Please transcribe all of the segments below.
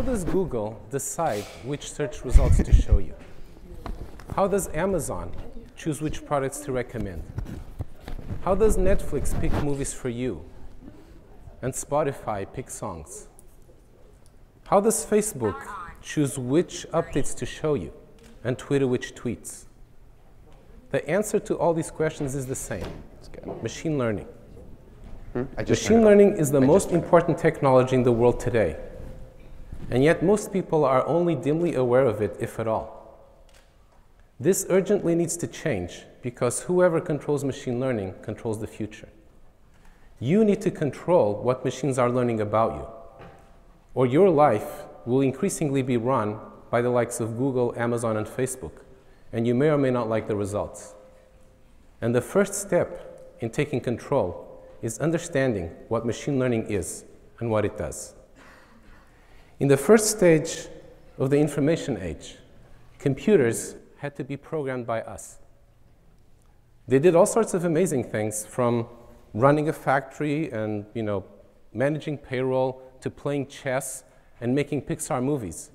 How does Google decide which search results to show you? How does Amazon choose which products to recommend? How does Netflix pick movies for you? And Spotify pick songs? How does Facebook choose which updates to show you? And Twitter which tweets? The answer to all these questions is the same machine learning. Hmm? Machine learning is the most important technology in the world today. And yet, most people are only dimly aware of it, if at all. This urgently needs to change because whoever controls machine learning controls the future. You need to control what machines are learning about you, or your life will increasingly be run by the likes of Google, Amazon, and Facebook, and you may or may not like the results. And the first step in taking control is understanding what machine learning is and what it does. In the first stage of the information age, computers had to be programmed by us. They did all sorts of amazing things from running a factory and you know, managing payroll to playing chess and making Pixar movies.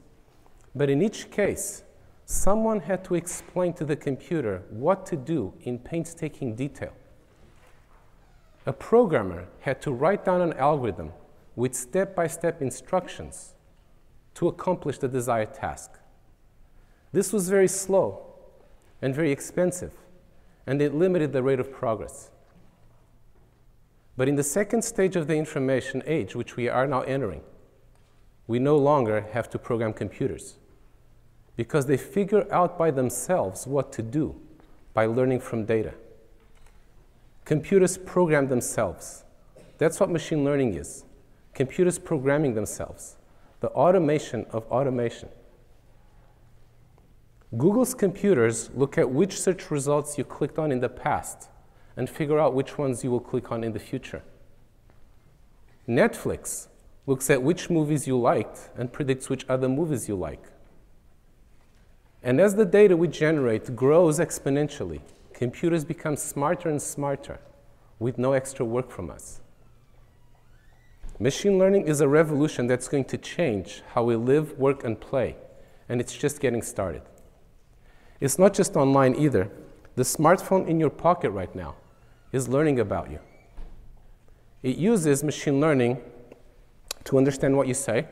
But in each case, someone had to explain to the computer what to do in painstaking detail. A programmer had to write down an algorithm with step-by-step instructions to accomplish the desired task. This was very slow and very expensive, and it limited the rate of progress. But in the second stage of the information age, which we are now entering, we no longer have to program computers because they figure out by themselves what to do by learning from data. Computers program themselves. That's what machine learning is. Computers programming themselves the automation of automation. Google's computers look at which search results you clicked on in the past and figure out which ones you will click on in the future. Netflix looks at which movies you liked and predicts which other movies you like. And as the data we generate grows exponentially, computers become smarter and smarter with no extra work from us. Machine learning is a revolution that's going to change how we live, work, and play, and it's just getting started. It's not just online either. The smartphone in your pocket right now is learning about you. It uses machine learning to understand what you say,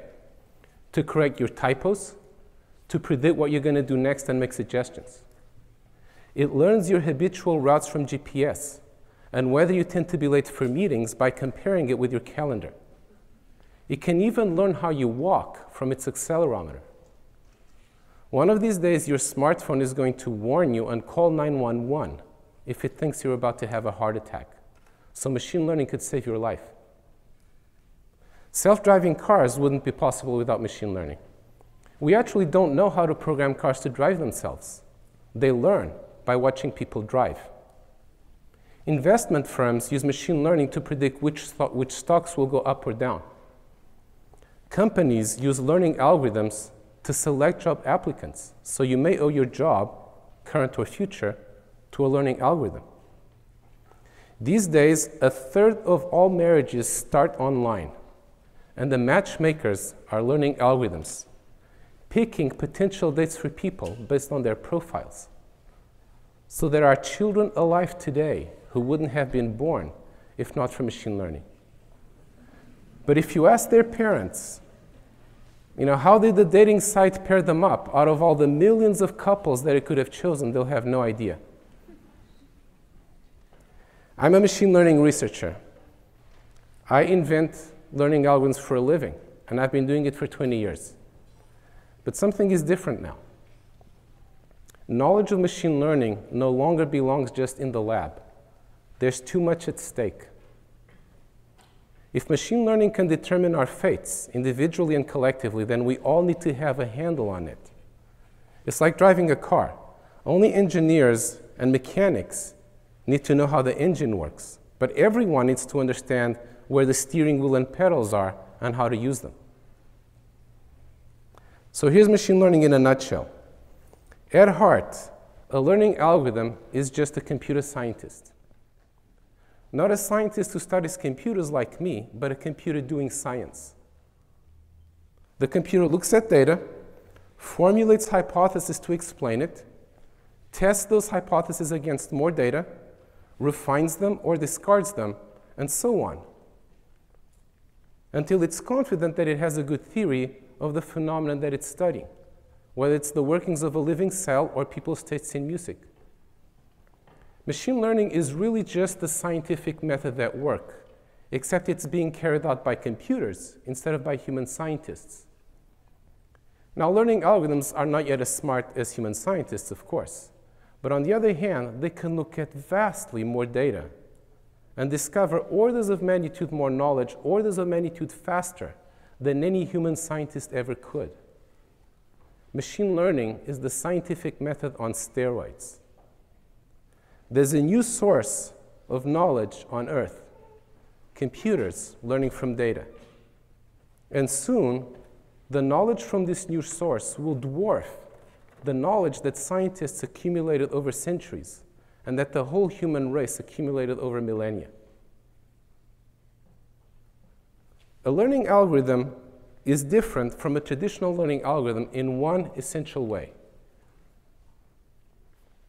to correct your typos, to predict what you're going to do next and make suggestions. It learns your habitual routes from GPS and whether you tend to be late for meetings by comparing it with your calendar. It can even learn how you walk from its accelerometer. One of these days, your smartphone is going to warn you and call 911 if it thinks you're about to have a heart attack. So machine learning could save your life. Self-driving cars wouldn't be possible without machine learning. We actually don't know how to program cars to drive themselves. They learn by watching people drive. Investment firms use machine learning to predict which, which stocks will go up or down. Companies use learning algorithms to select job applicants. So you may owe your job, current or future, to a learning algorithm. These days, a third of all marriages start online, and the matchmakers are learning algorithms, picking potential dates for people based on their profiles. So there are children alive today who wouldn't have been born if not for machine learning. But if you ask their parents, you know, how did the dating site pair them up? Out of all the millions of couples that it could have chosen, they'll have no idea. I'm a machine learning researcher. I invent learning algorithms for a living, and I've been doing it for 20 years. But something is different now. Knowledge of machine learning no longer belongs just in the lab. There's too much at stake. If machine learning can determine our fates individually and collectively, then we all need to have a handle on it. It's like driving a car. Only engineers and mechanics need to know how the engine works, but everyone needs to understand where the steering wheel and pedals are and how to use them. So here's machine learning in a nutshell. At heart, a learning algorithm is just a computer scientist. Not a scientist who studies computers like me, but a computer doing science. The computer looks at data, formulates hypotheses to explain it, tests those hypotheses against more data, refines them or discards them, and so on, until it's confident that it has a good theory of the phenomenon that it's studying, whether it's the workings of a living cell or people's tastes in music. Machine learning is really just the scientific method at work, except it's being carried out by computers instead of by human scientists. Now, learning algorithms are not yet as smart as human scientists, of course. But on the other hand, they can look at vastly more data and discover orders of magnitude more knowledge, orders of magnitude faster than any human scientist ever could. Machine learning is the scientific method on steroids. There's a new source of knowledge on Earth computers learning from data. And soon, the knowledge from this new source will dwarf the knowledge that scientists accumulated over centuries and that the whole human race accumulated over millennia. A learning algorithm is different from a traditional learning algorithm in one essential way.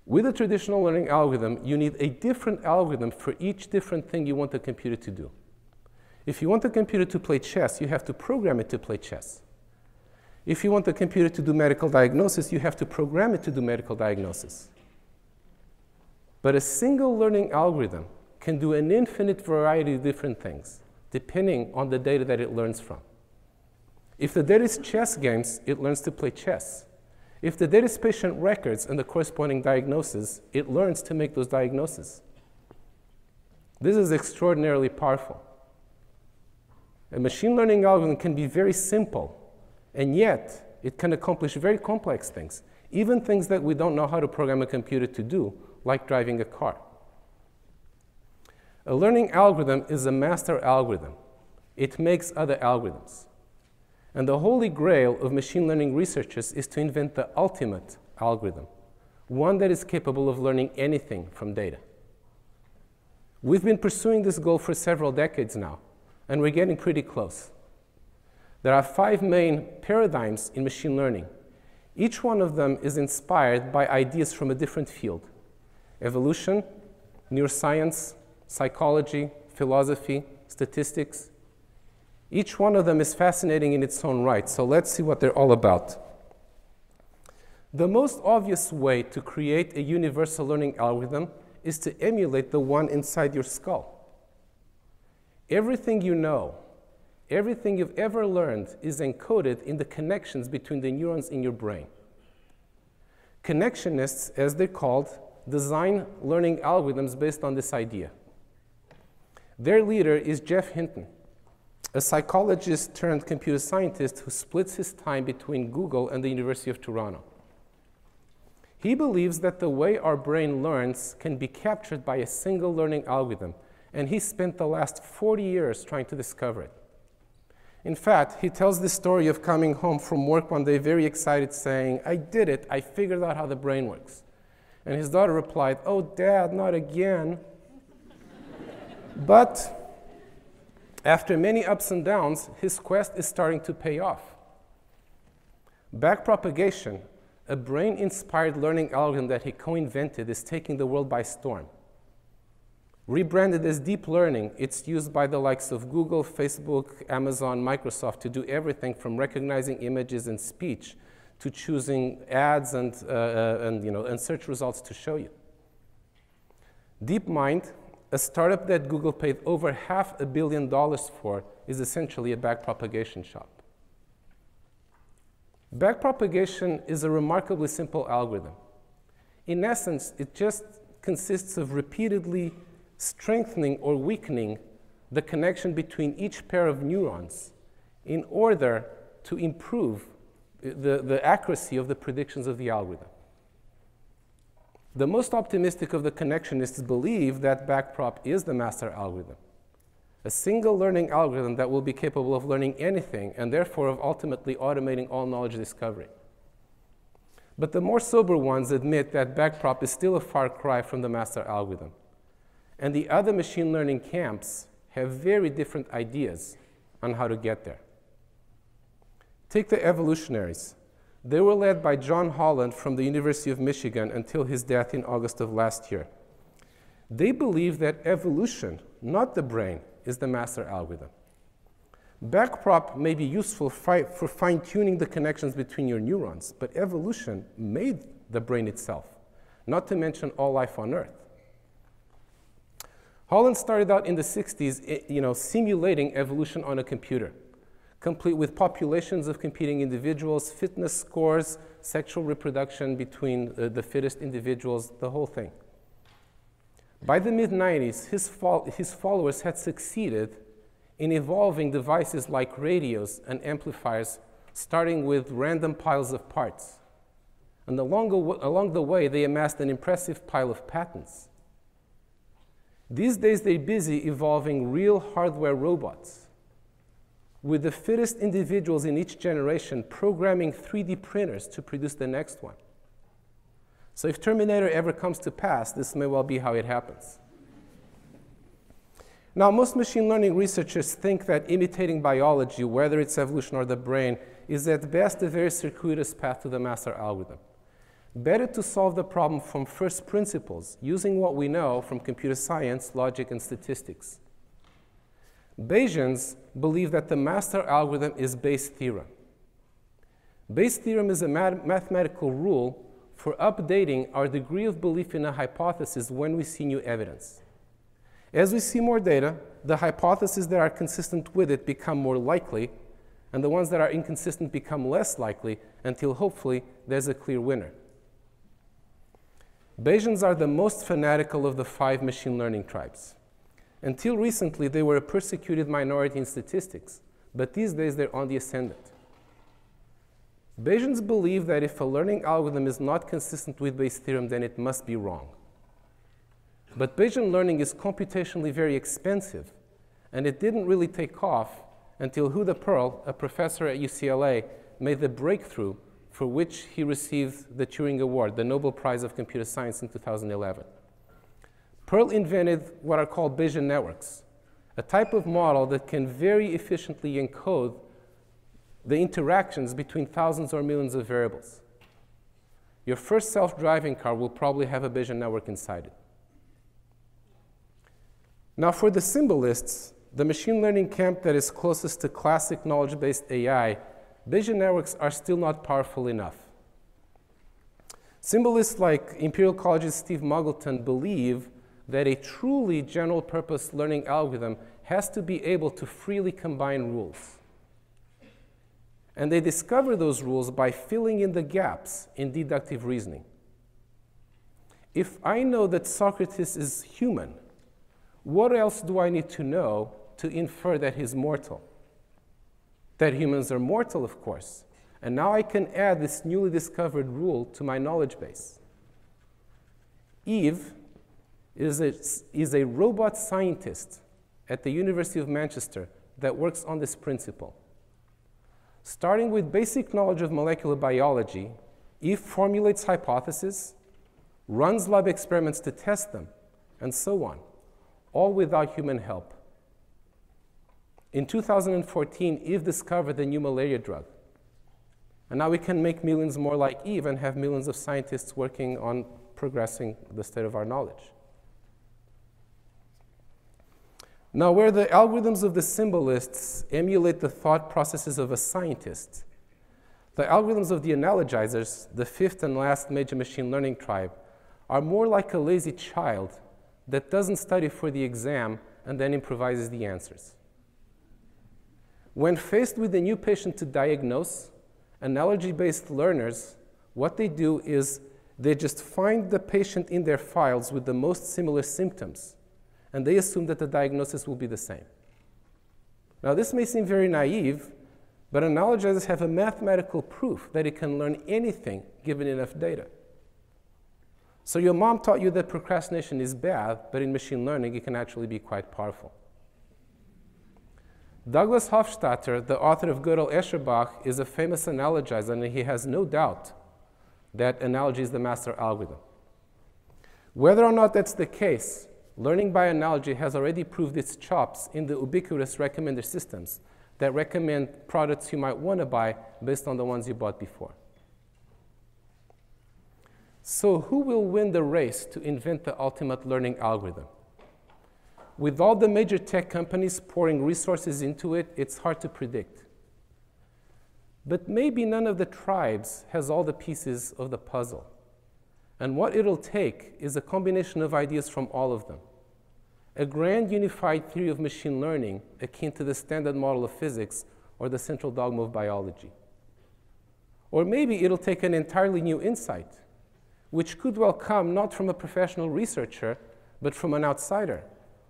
With a traditional learning algorithm, you need a different algorithm for each different thing you want the computer to do. If you want the computer to play chess, you have to program it to play chess. If you want the computer to do medical diagnosis, you have to program it to do medical diagnosis. But a single learning algorithm can do an infinite variety of different things, depending on the data that it learns from. If the data is chess games, it learns to play chess. If the data is patient records and the corresponding diagnosis, it learns to make those diagnoses. This is extraordinarily powerful. A machine learning algorithm can be very simple, and yet it can accomplish very complex things, even things that we don't know how to program a computer to do, like driving a car. A learning algorithm is a master algorithm. It makes other algorithms. And the holy grail of machine learning researchers is to invent the ultimate algorithm, one that is capable of learning anything from data. We've been pursuing this goal for several decades now, and we're getting pretty close. There are five main paradigms in machine learning. Each one of them is inspired by ideas from a different field evolution, neuroscience, psychology, philosophy, statistics. Each one of them is fascinating in its own right, so let's see what they're all about. The most obvious way to create a universal learning algorithm is to emulate the one inside your skull. Everything you know, everything you've ever learned is encoded in the connections between the neurons in your brain. Connectionists, as they're called, design learning algorithms based on this idea. Their leader is Geoff Hinton, a psychologist turned computer scientist who splits his time between Google and the University of Toronto. He believes that the way our brain learns can be captured by a single learning algorithm, and he spent the last 40 years trying to discover it. In fact, he tells the story of coming home from work one day very excited, saying, I did it, I figured out how the brain works. And his daughter replied, Oh, dad, not again. but after many ups and downs, his quest is starting to pay off. Backpropagation, a brain inspired learning algorithm that he co invented, is taking the world by storm. Rebranded as deep learning, it's used by the likes of Google, Facebook, Amazon, Microsoft to do everything from recognizing images and speech to choosing ads and, uh, uh, and, you know, and search results to show you. DeepMind, a startup that Google paid over half a billion dollars for, is essentially a backpropagation shop. Backpropagation is a remarkably simple algorithm. In essence, it just consists of repeatedly strengthening or weakening the connection between each pair of neurons in order to improve the, the accuracy of the predictions of the algorithm. The most optimistic of the connectionists believe that backprop is the master algorithm, a single learning algorithm that will be capable of learning anything and therefore of ultimately automating all knowledge discovery. But the more sober ones admit that backprop is still a far cry from the master algorithm. And the other machine learning camps have very different ideas on how to get there. Take the evolutionaries. They were led by John Holland from the University of Michigan until his death in August of last year. They believe that evolution, not the brain, is the master algorithm. Backprop may be useful fi for fine tuning the connections between your neurons, but evolution made the brain itself, not to mention all life on Earth. Holland started out in the 60s eh, you know, simulating evolution on a computer complete with populations of competing individuals, fitness scores, sexual reproduction between uh, the fittest individuals, the whole thing. By the mid 90s, his, his followers had succeeded in evolving devices like radios and amplifiers, starting with random piles of parts. And along, along the way, they amassed an impressive pile of patents. These days, they're busy evolving real hardware robots with the fittest individuals in each generation programming 3D printers to produce the next one. So if Terminator ever comes to pass, this may well be how it happens. Now, most machine learning researchers think that imitating biology, whether it's evolution or the brain, is at best a very circuitous path to the master algorithm. Better to solve the problem from first principles, using what we know from computer science, logic, and statistics. Bayesians believe that the master algorithm is Bayes' theorem. Bayes' theorem is a mathematical rule for updating our degree of belief in a hypothesis when we see new evidence. As we see more data, the hypotheses that are consistent with it become more likely, and the ones that are inconsistent become less likely until hopefully there's a clear winner. Bayesians are the most fanatical of the five machine learning tribes. Until recently, they were a persecuted minority in statistics, but these days they're on the ascendant. Bayesians believe that if a learning algorithm is not consistent with Bayes' theorem, then it must be wrong. But Bayesian learning is computationally very expensive, and it didn't really take off until Judea Pearl, a professor at UCLA, made the breakthrough for which he received the Turing Award, the Nobel Prize of Computer Science in 2011. Pearl invented what are called Bayesian networks, a type of model that can very efficiently encode the interactions between thousands or millions of variables. Your first self-driving car will probably have a Bayesian network inside it. Now for the symbolists, the machine learning camp that is closest to classic knowledge-based AI, Bayesian networks are still not powerful enough. Symbolists like Imperial College's Steve Muggleton believe that a truly general purpose learning algorithm has to be able to freely combine rules. And they discover those rules by filling in the gaps in deductive reasoning. If I know that Socrates is human, what else do I need to know to infer that he's mortal? That humans are mortal, of course. And now I can add this newly discovered rule to my knowledge base. Eve is a, is a robot scientist at the University of Manchester that works on this principle. Starting with basic knowledge of molecular biology, Eve formulates hypotheses, runs lab experiments to test them, and so on, all without human help. In 2014, Eve discovered the new malaria drug. And now we can make millions more like Eve and have millions of scientists working on progressing the state of our knowledge. Now, where the algorithms of the symbolists emulate the thought processes of a scientist, the algorithms of the analogizers, the fifth and last major machine learning tribe, are more like a lazy child that doesn't study for the exam and then improvises the answers. When faced with a new patient to diagnose, analogy-based learners, what they do is they just find the patient in their files with the most similar symptoms and they assume that the diagnosis will be the same. Now, this may seem very naive, but analogizers have a mathematical proof that it can learn anything given enough data. So your mom taught you that procrastination is bad, but in machine learning, it can actually be quite powerful. Douglas Hofstadter, the author of Gödel Escher Bach, is a famous analogizer, and he has no doubt that analogy is the master algorithm. Whether or not that's the case, learning by analogy has already proved its chops in the ubiquitous recommender systems that recommend products you might want to buy based on the ones you bought before. So, who will win the race to invent the ultimate learning algorithm? With all the major tech companies pouring resources into it, it's hard to predict. But maybe none of the tribes has all the pieces of the puzzle. And what it'll take is a combination of ideas from all of them. A grand unified theory of machine learning akin to the standard model of physics or the central dogma of biology. Or maybe it'll take an entirely new insight which could well come not from a professional researcher, but from an outsider,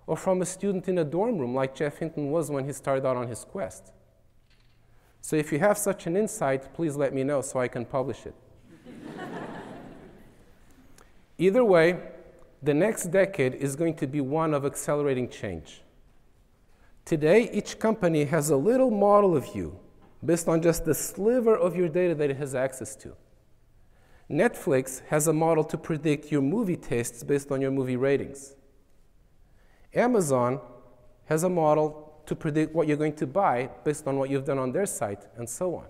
or from a student in a dorm room like Geoff Hinton was when he started out on his quest. So if you have such an insight, please let me know so I can publish it. Either way, the next decade is going to be one of accelerating change. Today, each company has a little model of you based on just the sliver of your data that it has access to. Netflix has a model to predict your movie tastes based on your movie ratings. Amazon has a model to predict what you're going to buy based on what you've done on their site, and so on.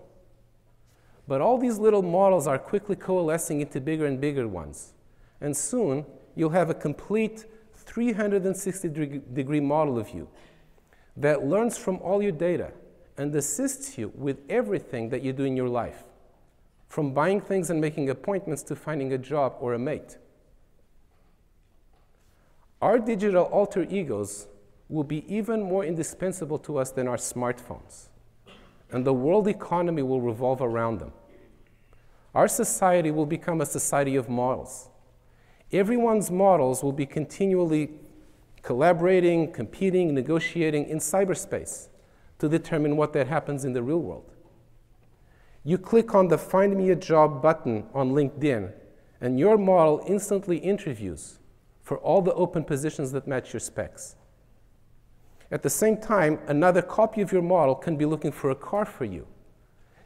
But all these little models are quickly coalescing into bigger and bigger ones. And soon, you'll have a complete 360 degree model of you that learns from all your data and assists you with everything that you do in your life from buying things and making appointments to finding a job or a mate. Our digital alter egos will be even more indispensable to us than our smartphones, and the world economy will revolve around them. Our society will become a society of models. Everyone's models will be continually collaborating, competing, negotiating in cyberspace to determine what that happens in the real world. You click on the Find Me a Job button on LinkedIn, and your model instantly interviews for all the open positions that match your specs. At the same time, another copy of your model can be looking for a car for you,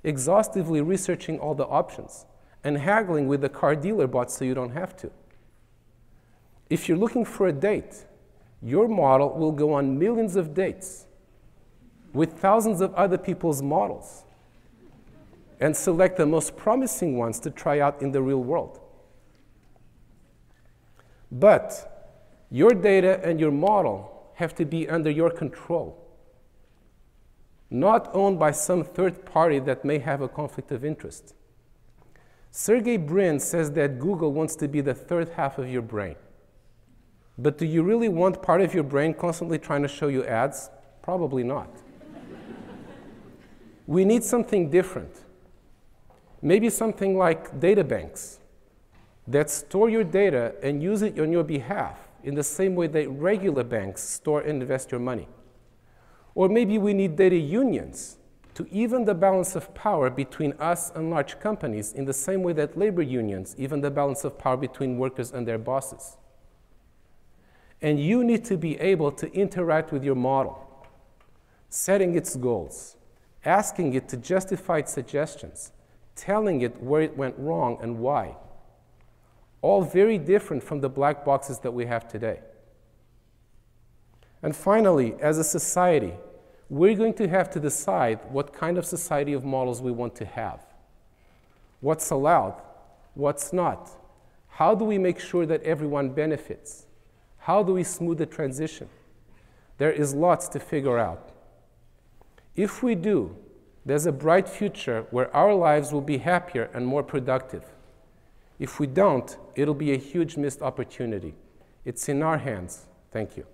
exhaustively researching all the options and haggling with the car dealer bot so you don't have to. If you're looking for a date, your model will go on millions of dates with thousands of other people's models and select the most promising ones to try out in the real world. But your data and your model have to be under your control, not owned by some third party that may have a conflict of interest. Sergey Brin says that Google wants to be the third half of your brain. But do you really want part of your brain constantly trying to show you ads? Probably not. we need something different. Maybe something like data banks that store your data and use it on your behalf in the same way that regular banks store and invest your money. Or maybe we need data unions to even the balance of power between us and large companies in the same way that labor unions even the balance of power between workers and their bosses. And you need to be able to interact with your model, setting its goals, asking it to justify its suggestions, telling it where it went wrong and why. All very different from the black boxes that we have today. And finally, as a society, we're going to have to decide what kind of society of models we want to have. What's allowed? What's not? How do we make sure that everyone benefits? How do we smooth the transition? There is lots to figure out. If we do, there's a bright future where our lives will be happier and more productive. If we don't, it'll be a huge missed opportunity. It's in our hands. Thank you.